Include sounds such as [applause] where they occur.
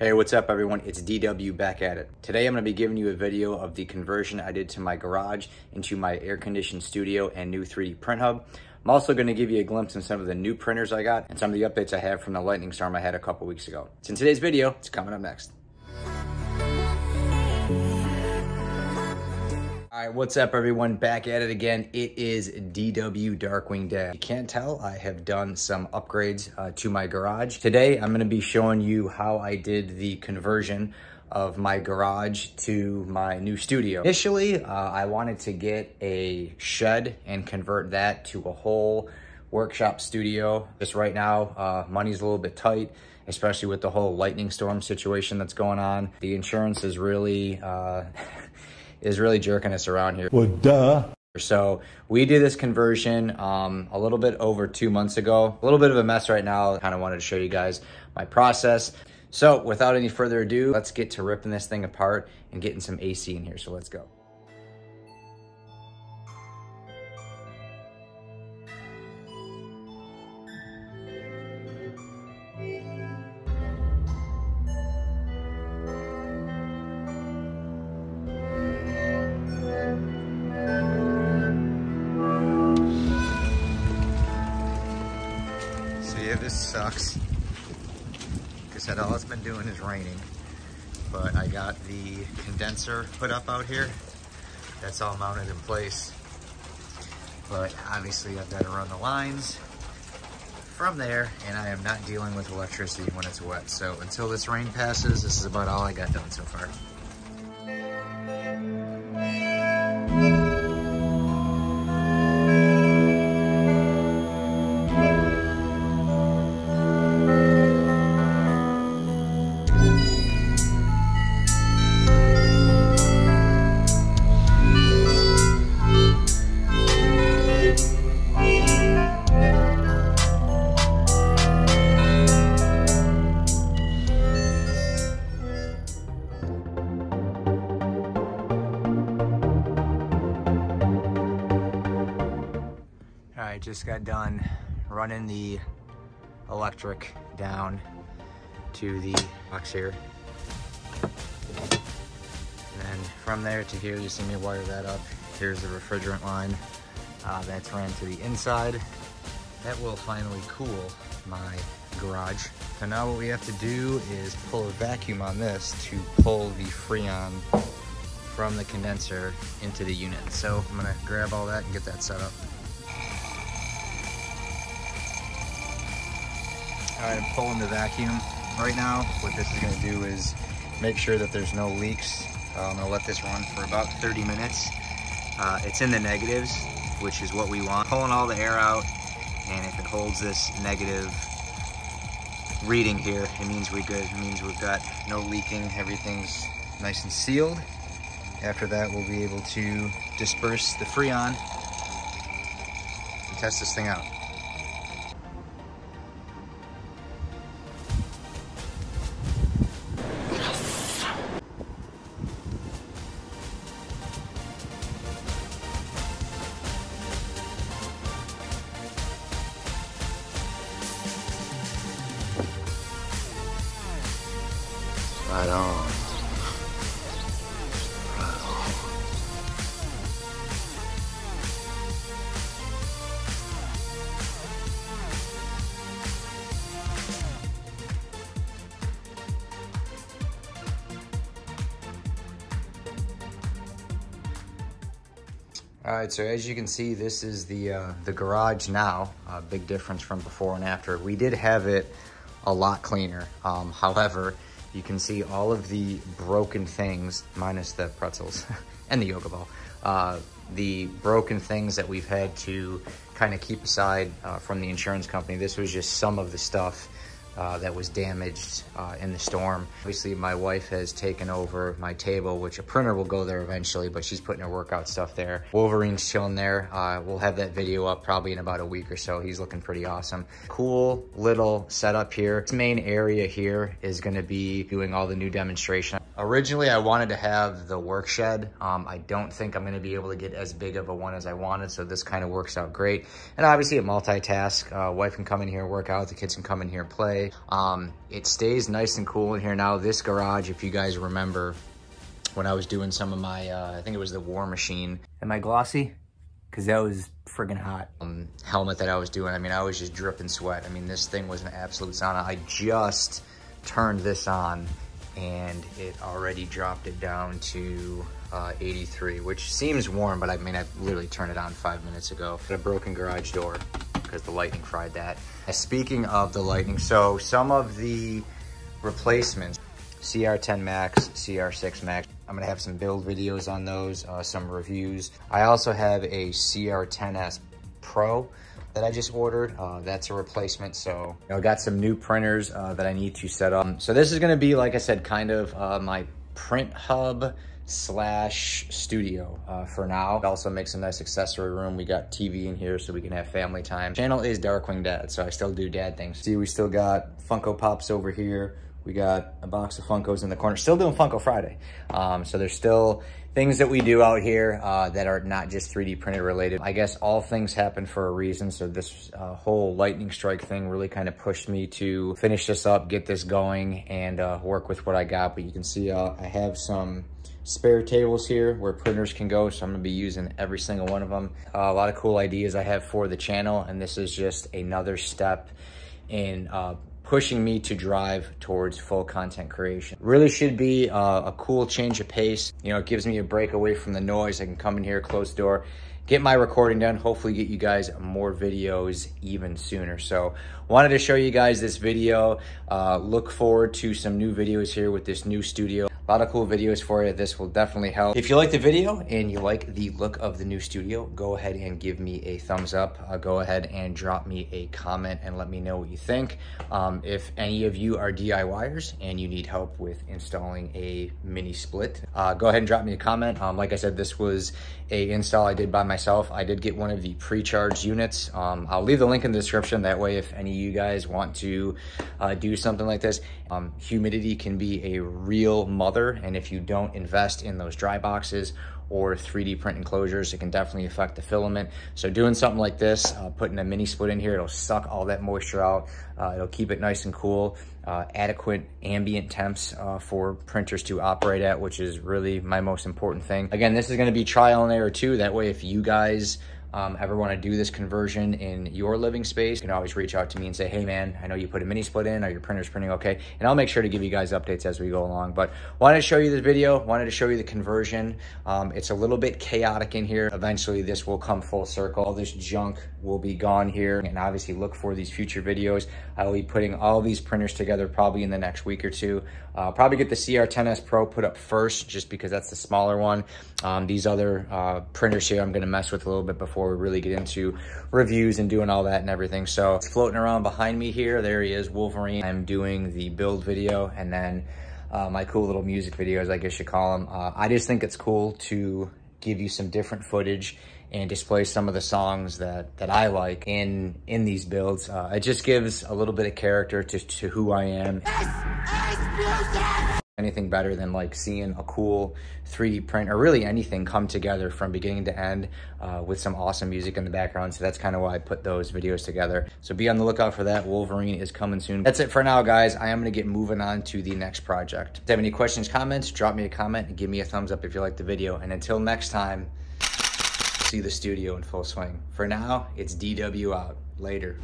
Hey, what's up everyone? It's DW back at it. Today I'm gonna be giving you a video of the conversion I did to my garage into my air-conditioned studio and new 3D print hub. I'm also gonna give you a glimpse in some of the new printers I got and some of the updates I have from the lightning storm I had a couple weeks ago. It's in today's video, it's coming up next. All right, what's up everyone? Back at it again. It is DW Darkwing Dad. You can't tell, I have done some upgrades uh, to my garage. Today, I'm gonna be showing you how I did the conversion of my garage to my new studio. Initially, uh, I wanted to get a shed and convert that to a whole workshop studio. Just right now, uh, money's a little bit tight especially with the whole lightning storm situation that's going on. The insurance is really, uh, [laughs] is really jerking us around here. Well, duh. So we did this conversion um, a little bit over two months ago. A little bit of a mess right now. Kind of wanted to show you guys my process. So without any further ado, let's get to ripping this thing apart and getting some AC in here. So let's go. This sucks. Like I said, all it's been doing is raining. But I got the condenser put up out here. That's all mounted in place. But obviously I've got to run the lines from there and I am not dealing with electricity when it's wet. So until this rain passes, this is about all I got done so far. I just got done running the electric down to the box here. And then from there to here, you see me wire that up. Here's the refrigerant line. Uh, that's ran to the inside. That will finally cool my garage. So now what we have to do is pull a vacuum on this to pull the Freon from the condenser into the unit. So I'm gonna grab all that and get that set up. I'm pulling the vacuum right now. What this is gonna do is make sure that there's no leaks. Uh, I'm gonna let this run for about 30 minutes. Uh, it's in the negatives, which is what we want. Pulling all the air out, and if it holds this negative reading here, it means we're good. It means we've got no leaking, everything's nice and sealed. After that, we'll be able to disperse the Freon and test this thing out. Right on. All right, so as you can see, this is the uh, the garage now. Uh, big difference from before and after. We did have it a lot cleaner. Um, [laughs] however, you can see all of the broken things, minus the pretzels [laughs] and the yoga ball, uh, the broken things that we've had to kind of keep aside uh, from the insurance company. This was just some of the stuff uh, that was damaged uh, in the storm. Obviously, my wife has taken over my table, which a printer will go there eventually, but she's putting her workout stuff there. Wolverine's chilling there. Uh, we'll have that video up probably in about a week or so. He's looking pretty awesome. Cool little setup here. This main area here is gonna be doing all the new demonstration. Originally, I wanted to have the work shed. Um, I don't think I'm gonna be able to get as big of a one as I wanted, so this kind of works out great. And obviously, a multitask. Uh, wife can come in here and work out, the kids can come in here and play Um, it stays nice and cool in here now. This garage, if you guys remember, when I was doing some of my, uh, I think it was the War Machine. Am I glossy? Because that was friggin' hot. Um, helmet that I was doing, I mean, I was just dripping sweat. I mean, this thing was an absolute sauna. I just turned this on and it already dropped it down to uh, 83, which seems warm, but I mean, I literally turned it on five minutes ago. Got a broken garage door because the lightning fried that. Speaking of the lightning, so some of the replacements, CR10 Max, CR6 Max, I'm gonna have some build videos on those, uh, some reviews. I also have a CR10S Pro that I just ordered. Uh, that's a replacement. So you know, I got some new printers uh, that I need to set up. So this is gonna be, like I said, kind of uh, my print hub slash studio uh, for now. Also makes a nice accessory room. We got TV in here so we can have family time. Channel is Darkwing Dad, so I still do dad things. See, we still got Funko Pops over here. We got a box of Funkos in the corner. Still doing Funko Friday. Um, so there's still things that we do out here uh, that are not just 3D printed related. I guess all things happen for a reason. So this uh, whole lightning strike thing really kind of pushed me to finish this up, get this going and uh, work with what I got. But you can see uh, I have some spare tables here where printers can go. So I'm gonna be using every single one of them. Uh, a lot of cool ideas I have for the channel. And this is just another step in uh, pushing me to drive towards full content creation. Really should be uh, a cool change of pace. You know, it gives me a break away from the noise. I can come in here, close the door, get my recording done, hopefully get you guys more videos even sooner. So wanted to show you guys this video. Uh, look forward to some new videos here with this new studio. A lot of cool videos for you. This will definitely help. If you like the video and you like the look of the new studio, go ahead and give me a thumbs up. Uh, go ahead and drop me a comment and let me know what you think. Um, if any of you are DIYers and you need help with installing a mini split, uh, go ahead and drop me a comment. Um, like I said, this was a install I did by myself. I did get one of the pre-charged units. Um, I'll leave the link in the description. That way, if any of you guys want to uh, do something like this, um, humidity can be a real mother and if you don't invest in those dry boxes or 3D print enclosures, it can definitely affect the filament. So doing something like this, uh, putting a mini split in here, it'll suck all that moisture out. Uh, it'll keep it nice and cool. Uh, adequate ambient temps uh, for printers to operate at, which is really my most important thing. Again, this is gonna be trial and error too. That way, if you guys um, ever want to do this conversion in your living space, you can always reach out to me and say, hey man, I know you put a mini split in, are your printers printing okay? And I'll make sure to give you guys updates as we go along. But wanted to show you this video, wanted to show you the conversion. Um, it's a little bit chaotic in here. Eventually this will come full circle. All this junk will be gone here. And obviously look for these future videos. I will be putting all these printers together probably in the next week or two. Uh, probably get the CR10S Pro put up first just because that's the smaller one. Um, these other uh, printers here I'm gonna mess with a little bit before we really get into reviews and doing all that and everything. So it's floating around behind me here. There he is, Wolverine. I'm doing the build video and then uh, my cool little music videos, I guess you call them. Uh, I just think it's cool to give you some different footage and display some of the songs that that I like in in these builds. Uh, it just gives a little bit of character to, to who I am. Anything better than like seeing a cool 3D print or really anything come together from beginning to end uh, with some awesome music in the background. So that's kind of why I put those videos together. So be on the lookout for that. Wolverine is coming soon. That's it for now, guys. I am going to get moving on to the next project. If you have any questions, comments, drop me a comment and give me a thumbs up if you like the video. And until next time, see the studio in full swing. For now, it's DW out. Later.